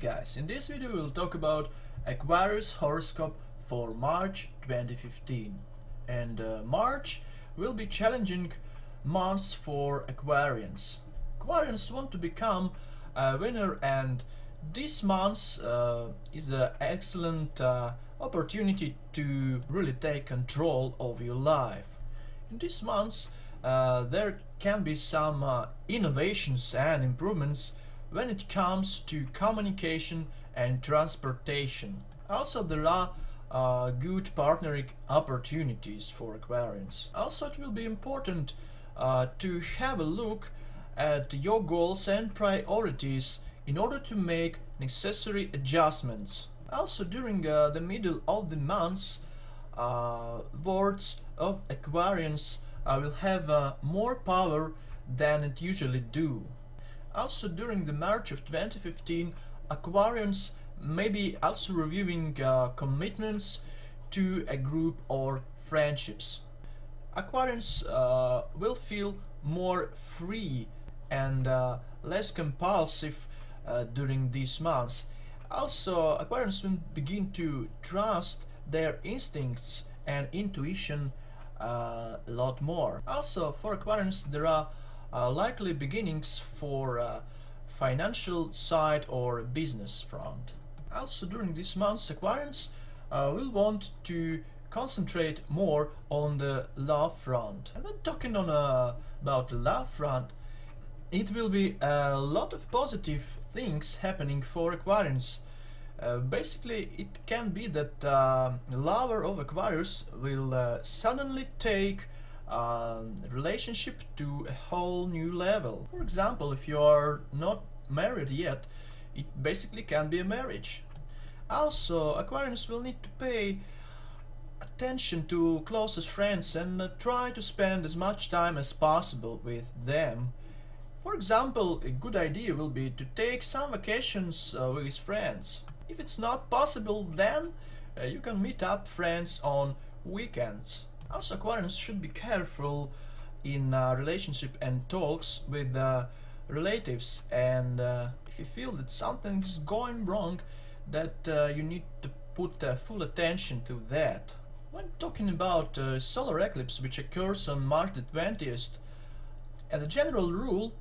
Guys, in this video we'll talk about Aquarius horoscope for March 2015. And uh, March will be challenging months for Aquarians. Aquarians want to become a winner and this month uh, is an excellent uh, opportunity to really take control of your life. In this month uh, there can be some uh, innovations and improvements when it comes to communication and transportation. Also there are uh, good partnering opportunities for Aquarians. Also it will be important uh, to have a look at your goals and priorities in order to make necessary adjustments. Also during uh, the middle of the months, uh, words of Aquarians uh, will have uh, more power than it usually do. Also during the March of 2015, Aquarians may be also reviewing uh, commitments to a group or friendships. Aquarians uh, will feel more free and uh, less compulsive uh, during these months. Also, Aquarians will begin to trust their instincts and intuition uh, a lot more. Also, for Aquarians, there are likely beginnings for uh, financial side or business front. Also, during this months, Aquarians uh, will want to concentrate more on the love front. And when talking on uh, about the love front, it will be a lot of positive things happening for Aquarians. Uh, basically, it can be that uh, lover of Aquarius will uh, suddenly take um, relationship to a whole new level. For example, if you are not married yet, it basically can be a marriage. Also, Aquarians will need to pay attention to closest friends and uh, try to spend as much time as possible with them. For example, a good idea will be to take some vacations uh, with friends. If it's not possible, then uh, you can meet up friends on weekends. Also, Aquarians should be careful in uh, relationship and talks with uh, relatives and uh, if you feel that something is going wrong that uh, you need to put uh, full attention to that. When talking about uh, solar eclipse which occurs on March the 20th, as a general rule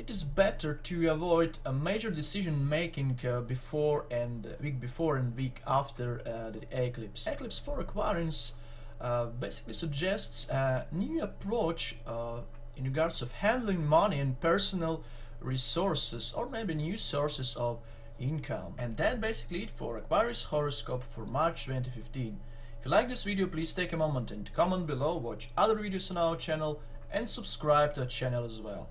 it is better to avoid a major decision making uh, before and uh, week before and week after uh, the eclipse. Eclipse for Aquarians uh, basically suggests a new approach uh, in regards of handling money and personal resources or maybe new sources of income. And that basically it for Aquarius horoscope for March 2015. If you like this video please take a moment and comment below, watch other videos on our channel and subscribe to our channel as well.